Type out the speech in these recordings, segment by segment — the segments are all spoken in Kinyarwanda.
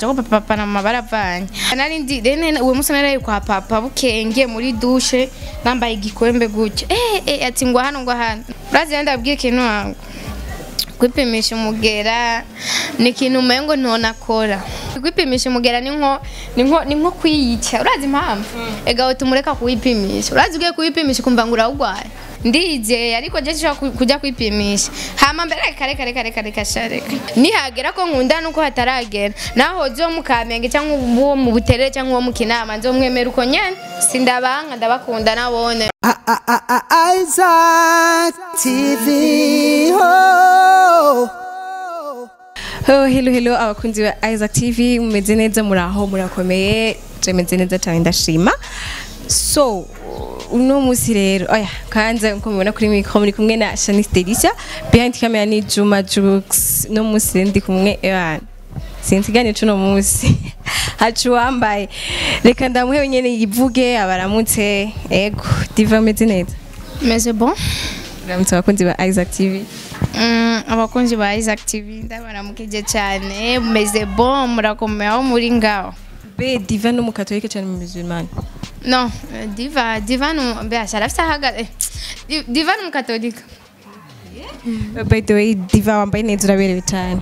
Jago papa na mama baravanye nari ndi rene uwo musi naraye kwa papa bukenge muri dushe nambaye igikwembe gutya. Eh eh ati ngo hano ngo hano. Urazi ndabwiye ikintu wangu. Kwipimisha umugera ni ikintu umengo ntonakora kwipimisha umugera ni nko ni nko ni nko kwiyica. Urazi impamvu? Ega we tumureka kuwipimisha. Urazi ugiye kuwipimisha ukumva ngo urawugwaye. Ndizeye ariko je nshobora kujya kwipimisha hama mbere reka reka reka reka reka shareka nihagera ko nkunda nuko hataragera naho zo mu kamenge cyangwa uwo mu buterere cyangwa uwo mu kinama nzomwemera uko nyene sindabanga ndabakunda nabone Isaac TV. Oh. Oh, hello hello abakunzi ba Isaac TV mumeze neza muraho murakomeye tumeze neza cyane ndashima so uno musi rero oya kanze nko mubona kuri mikro muri kumwe na Shanice Delicia behind camera ni Juma Jux no musi ndi kumwe Ewan. Sinziganye cuno musi. Hacu wambaye. Reka ndamuhe nyene yivuge abaramutse. Ego diva meze neza. Meze bon. Uramutse abakunzi ba Isaac TV Mm, abakunzi ba Isaac TV ndabaramukije cyane. Meze bon murakomeye aho muri ngaho be diva no mukatolike cyane mu musulmani no eh, diva diva no mbasha arafite ahagaze eh, Di- diva ni umukatolika by the way diva wambaye neza uraberewe cyane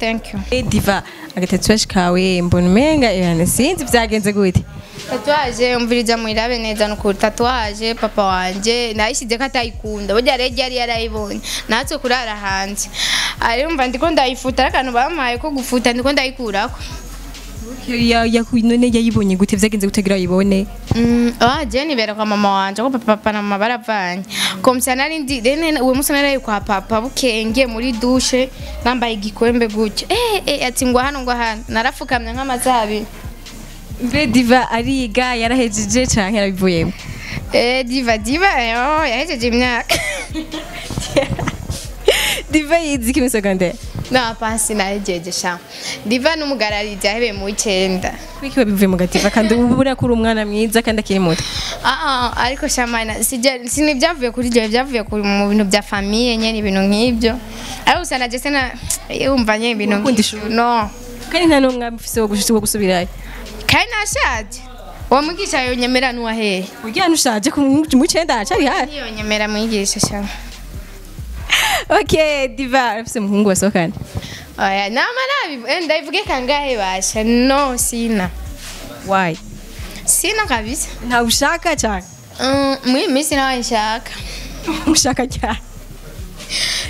thank you. Diva agatatuwaje kawe mbona umenga ibana sinzi byagenze gute tatuwaje umviriza mwirabe neza nukuri tatuwaje papa wanje nayishyize ko atayikunda burya rero yari yarayibonye natwe kurara hanze arumva ndiko ndayifuta akantu bampaye ko gufuta ndiko ndayikurako none yayibonye gute byagenze gute kugira uyibone Mm, ah je nibera kwa mama wanje ko papa na mama baravanye komsa nari ndi rene uwo musi naraye kwa papa bukenge muri dushe nambaye igikwembe gutya eh eh ati ngo hano ngo hano narafukamye nk'amazabi mbe diva ariga yarahejeje canke yarabivuyemo? Eh diva diva yo yahejeje imyaka. Diva yizi kimi secondaire na pasi nahejeje sha diva n'umugararizi yahebeye mu w'icenda. Kwiki wabivuye mu gativa kandi ubura ko uri umwana mwiza kandi akiri muto. Ah ah ariko shamana sije sinibyavuye kuri je byavuye mu bintu bya famille nyene ibintu nk'ibyo. Ariko usana je sena yumva nyene ibintu Ukunda nk'ivyo. no. Kandi nta n'umwami ufise wo gusubirayo kandi nashaje. Uwo mwigisha yonyemera n'uwahehe ugira nushaje ku mu icenda acari hafi. Yonyemera mwigisha sha okay diva afise umuhungu wasohokana oya nama nabi eh, ndabivuge kangahe basha no sina. Why? Sina kabisa. Nta ushaka cyane Mm, muri iyi minsi nawe nshaka ushaka cyane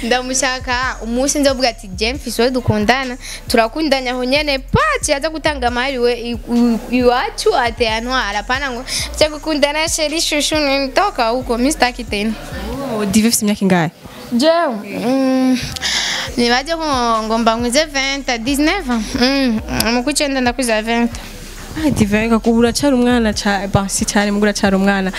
ndamushaka umunsi nzovuga ati je mfise uwo dukundana. Turakundanya aho nyene paci aza gutanga amahari we iwacu ateyantwara pana ngo. Vya gukundana sheri shushu nitoka huko mi sitaki tena. Oh, diva afise imyaka ingahe jewe mm, nibaje ko ngomba nkwize 20 19 mm, mu kwicenda ndakwiza 20 diva reka kuba uracari umwana ca ba si cyane mugo uracari umwana.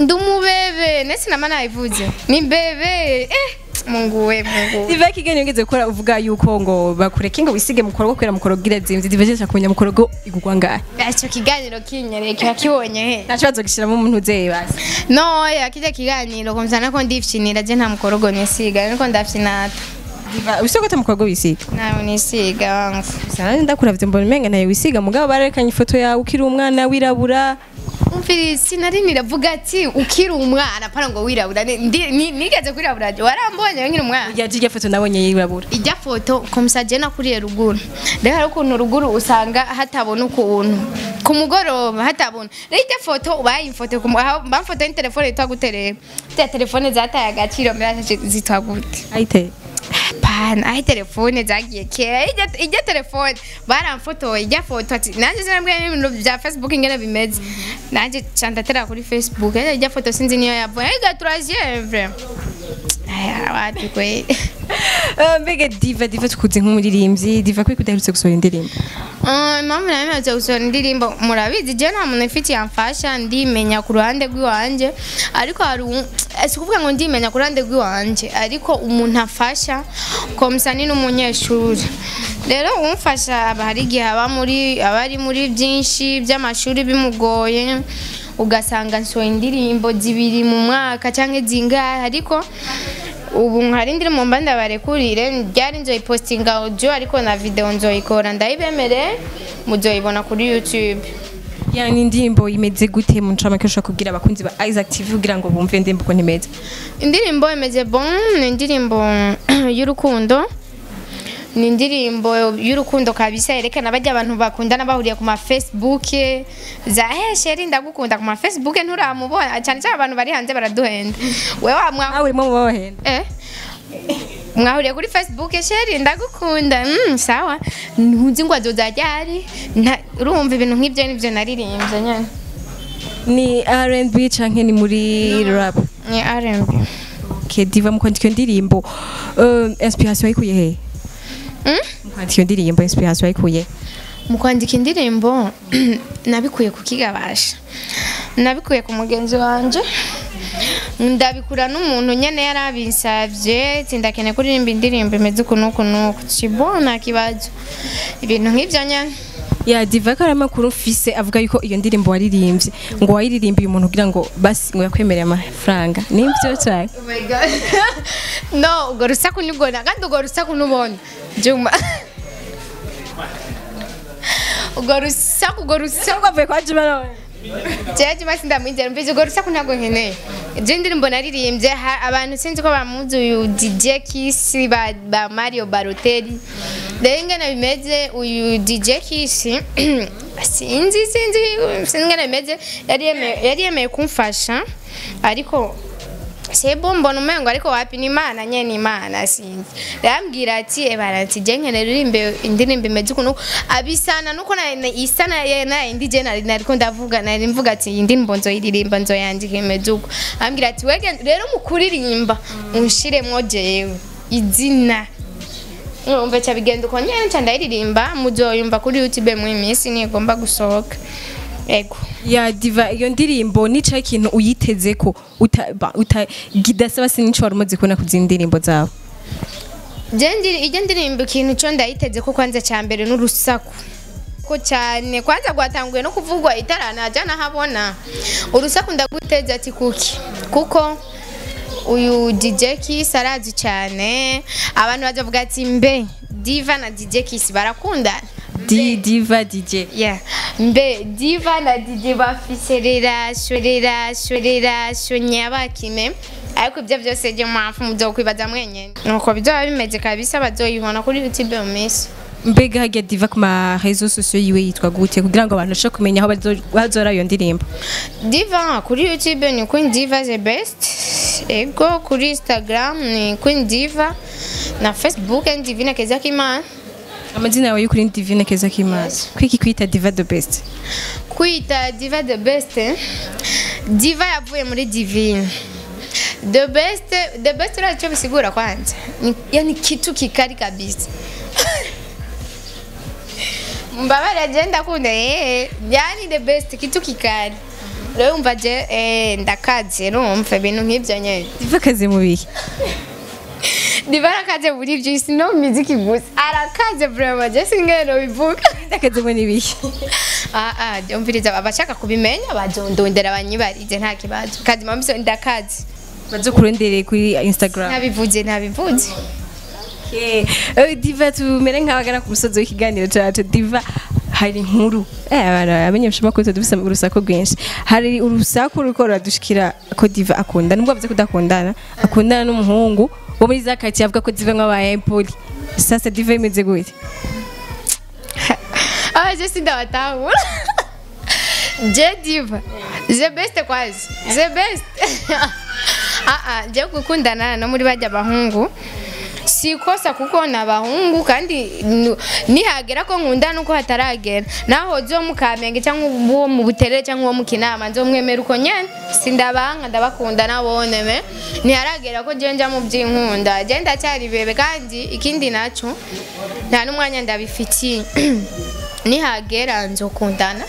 Ndi umubebe nese nama nayivuze ni bebe eh. Munguwe munguwe diva ikiganiro ugeze gukora uvuga yuko ngo bakureke ngo wisige mukorogo kubera mukorogo irazimvye diva je kumenya mukorogo igurwa ngahe? Icyo kiganiro kinyereye kiba kibonye he? Nta kibazo gishiramo umuntu uzeye basi noya kijya kiganiro komsa nako ndifyinira je nta mukorogo nisiga niko ndafyinata diva ufise ko mukorogo wisiga? Nawe nisiga wangu sana ndakuravye mbona umenga na yo wisiga mugabo barerekanye ifoto yawe ukiri umwana wirabura. Sinari niravuga ati ukiri umwana. Pana ngo wirabura. Ni- ni- nigeze kwirabura warambonye nkiri umwana. Yaje irya foto nabonye yirabura. Ijya foto je nakuriye ruguru. Rero hari ukuntu ruguru usanga hatabona ukuntu. Ku mugoroba hatabona. Rero ijya foto bayimfoto bamfoto n'itelefone yitwa gute rero? Telefone zataye agaciro mbere zitwa gute? Ayite pana aho telefone zagiye kera ijya- telefone baramfotoye ijya foto ati nanjye sinabwiye n'ibintu bya facebook ingene bimeze nanjye candatera kuri facebook ijya foto sinzi niyo yavuye ega turazievre aya wapi kwe mbega diva diva tukuze nk'umuririmbyi diva kuri kudaherutse gusohora indirimbo impamvu nabimaze gusohora indirimbo murabizi je nta muntu ufite yamfasha ndimenya ku ruhande rw'iwanje ariko hari si ukuvuga ngo ndimenya ku ruhande rw'iwanje ariko umuntu afasha komsa ni n'umunyeshuri rero umfasha aba hari igihe aba ari muri byinshi by'amashuri bimugoye ugasanga nsohoye indirimbo zibiri mu mwaka cyangwa zingahe ariko ubu hari indirimbo mba ndabarekurire ryari nzoyipostinga audio ariko na video nzoyikora. Ndayibemere muzoyibona kuri youtube. Yani indirimbo imeze gute? Mu ncamake ushobora kubwira abakunzi ba Isaac TV kugira ngo bumve indirimbo uko nimeze. Indirimbo imeze bon ni indirimbo y'urukundo. Ni indirimbo y'urukundo kabisa yerekana bajya abantu bakundana bahuriye ku ma Facebook. Za hey sheri ndagukunda. Ku ma Facebook nturamubona. Cyane cyane abantu bari hanze baraduhenda. Wewe wamwa nawe urimo mu babahenda eh? Mwahuriye kuri facebook sheri ndagukunda. Mm, sawa. Ntuzi ngo azoza ryari? Nta- urumva ibintu nk'ibyo ni byo naririmbye nyine ni R&B canke ni muri rap? Ni okay diva mu kwandika iyo ndirimbo. Uh, inspiration wayikuye he? Mm? mu kwandika iyo ndirimbo inspiration wayikuye mu kwandika indirimbo nabikuye ku kigabasha nabikuye ku mugenzi wanje. Ndabikura n'umuntu nyene yari abinsavye tindakeneye kuririmba indirimbo imeze uku n'uku n'uku. Nta kibazo. Ibintu nk'ibyo nyene. Ya diva ko ari amakuru mfise avuga yuko iyo ndirimbo waririmbye. Ngo wayiririmbiye umuntu kugira ngo basi ngo yakwemereye amafaranga. Nibyo cyane Oh my god. no, urwo rusaku nibwona kandi urwo rusaku nubona. Juma. Urwo rusaku, urwo rusaku. bavuye kwa Juma nawe Jeje Juma sindamwinjira mbizi urwo rusaku ntabwo nkeneye. Je ndirimbo naririmbye abantu sinzi ko bamuzi uyu DJ Kiss ba, Mario Balotelli. Rero ingene bimeze uyu DJ Kiss sinzi sinzi sinzi ingene bimeze yari yemeye kumfasha ariko sebo mbona umengo? Ariko wapi? Ni imana nye ni imana sinzi rambwira ati ebana ati je nkene ririmbe indirimbo imeze ukuntu abisana nuko na na- isana ya na indi je nari nariko ndavuga nari mvuga ati iyi ndirimbo nzoyiririmba nzoyandika imeze uko ambwira ati wege rero mu kuririmba unshiremwo jewe izina umva cha bigenda uko nyene ndayiririmba muzoyumva kuri youtube mu minsi nigomba gusohoka ya diva iyo ndirimbo nica ikintu uyiteze ko uta, ba- uta gidasaba sinico wari umaze kubona ku ndirimbo zawe ijya ndirimba ikintu cyo ndayiteze ko kwanza cya mbere n'urusaku. Ko cyane kwanza rwatanguye no kuvugwa itaranaja nahabona. Urusaku ndaguteze ati kuki? Kuko uyu DJ Kiss arazi cyane. Abantu bazavuga ati mbe Diva na DJ Kiss barakundana. Di diva dj. Yeah. Mbe Diva na DJ bafise relation relation relation nyabakime ariko ibyo byose je mpamvu muzokwibaza mwenyene. Nuko bizoba bimeze kabisa bazoyibona kuri YouTube mu minsi. Mbega hajya diva ku ma réseaux sociaux yiwe yitwa gute kugira ngo abantu bashobore kumenya aho bazo- bazora iyo ndirimbo. Diva kuri YouTube ni Queen Diva the best. Ego kuri Instagram ni Queen Diva. Na Facebook ni Divina Kezakimana amazina yawe y'ukuri ni divine keza k'imana kwiki kwita diva the best? Kwita diva the best? Diva yavuye muri divine. The best the best urazi icyo bisigura kwanza Ni- yani kitu kikari kabisa. Mbabare agenda kunda eh yani the best kitu kikari. Rero umva je eh ndakaze rumva ibintu nk'ibyo nyene diva kaze mu bihe. Diva arakaze muri ibyo isi no miziki gusa arakaze vraiment je singero bivuga ndakaze mu n'ibihe Ah ah, umviriza abashaka kubimenya bazondondera banyibarize nta kibazo. Kazi mamiso ndakazi. bazokurondereye kuri instagram. Nabivuze. Okay. Eh, diva tumere nk'abagana ku musozi w'ikiganiro cyacu diva. Hari inkuru. Eh kuza dufise urusaku rwinshi. Hari urusaku ruriko ruradushikira ko diva akunda nubwo avuze kudakundana akundana n'umuhungu. Wo muri za kati avuga ko diva nk'abaye poli sasa diva imeze gute Ah, je sindawatahura. Je diva. The best kwazi. The best. ah ah, je gukundana no muri bajya bahungu. sikosa kuko ni abahungu kandi nihagera ko nkunda nuko hataragera. Naho zo mu kamenge cyangwa uwo mu buterere cyangwa uwo mu kinama nzomwemera uko nyene. Sindabanka ndabakunda nabone me ntiharagera ko nja mu by'inkunda. Je ndacyari bebe kandi ikindi naco nta n'umwanya ndabifitiye. Nihagera nzokundana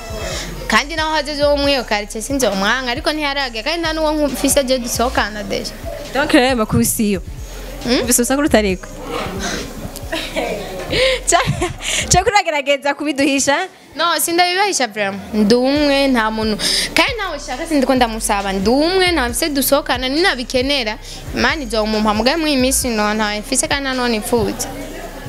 kandi naho hajeje wo mwiyo karitsiye sinzomwanga ariko ntiharagera. Kandi nta n'uwo mfise je dusohokana deja. Donc rero ayo makuru siyo mbese urusaku rutariko cyangwa uragerageza kubiduhisha? No sindabibahisha vraiment ndi umwe nta muntu. Kandi ntawe ushaka sindi ko ndamusaba. Ndi umwe nta mfise dusohokana ninabikenera imana izomumpa mugabe muri iyi minsi no ntawe mfise kandi nta none ipfuza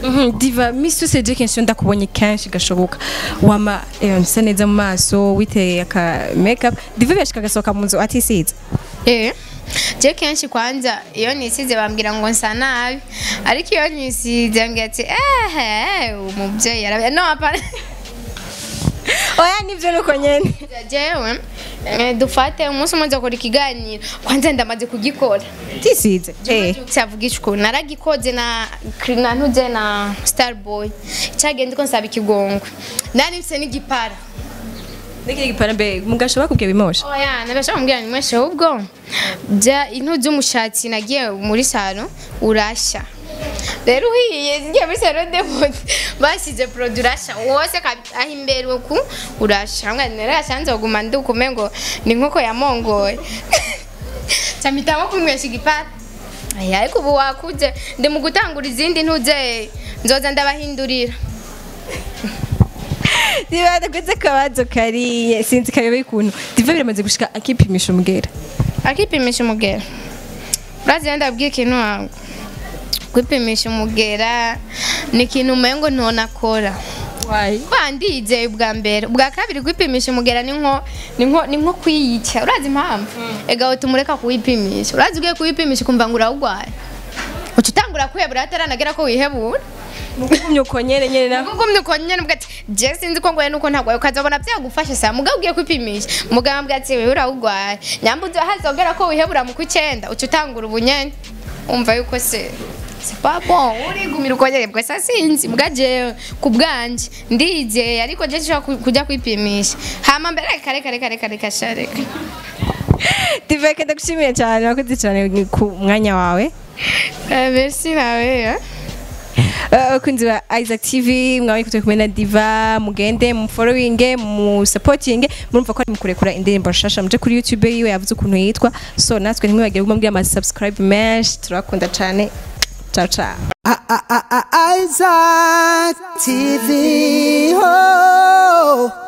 Mhm, diva misi yose je kenshi ndakubonye kenshi gashoboka. Wama eh, nsa neza mu maso witeye aka makeup. Diva birashika agasohoka mu nzu atisize. Eh, je kenshi kwanza iyo nisize bambwira ngo nsa nabi. Ariko iyo nisize ambwira ati ehe umubyeyi yarabe no hapana oya nivyo nuko nyene. Jewe eh, dufate umunsi umwe nzakora ikiganiro. Kwanza ndamaze kugikora. Tisize. Eh. Cyavugisha ukuntu naragikoze na na ntuze na starboy. Cyagenze ko nsaba ikigongwe nari mfise n'igipara nikiri gipara mbe mugashobora kubwira bimosha oya nabasha kumbwira ni mweshe ahubwo bya intu z'umushatsi nagiye muri salo urashya. Rero uhiye ngiye muri salo de mode bashyize produit urashya. Wose aho imbere uku urashya. Hamwe narashya nzoguma ndukume ngo ni nk'uko yamongoye. Camitamo kumwesha igipara Aya, ariko ubu wakuze ndi mu gutangura izindi ntuze nzoza ndabahindurira. Diva ndakweze akabazo kariye sinzi kayobe ukuntu. Diva biramaze gushika akipimisha umugera akipimisha umugera urazi ndabwiye ikintu wangu kwipimisha umugera ni ikintu umengo ntonakora wayi twandizeye ubwa mbere. Ubwa kabiri kwipimisha umugera ni nko ni nko kwiyica. Urazi impamvu? Ega wowe tumureka kuwipimisha. Urazi ugiye kuwipimisha ukumva ngo urawugwaye. Uca utangura kwihebura ataranagera ko wihebura. Mugumye uko nyene nyene na ugumye uko nyene ubwo ati je sinzi ko ngwaye nuko ntagwaye ukazabona byagufasha saa mugabo ugiye kwipimisha. Mugabo ambwira ati wewe urawugwaye. Nyambuze hazogera ko wihebura mu kwicenda uca utangura umva yuko se pas bon urigumira uko nyene? Bwa saa sinzi. Mbwa jewe ku ndizeye ariko je nshobora ku- kujya kwipimisha. Hama mbere reka reka reka reka reka sha reka. Diva reka ndagushimiye cyane. Wakoze cyane ku mwanya wawe. Eh, merci nawe eh. Abakunzi ba Isaac TV mwabari kutuye kumwe na Diva mugende mufollowinge musapotinge murumva ko ari mukurekura indirimbo nshasha muje kuri YouTube yiwe yavuze ukuntu yitwa so natwe ntimwibagire kumubwira ama subscribe menshi turakunda cyane ciao ciao I- I- I- Isaac TV. Oh.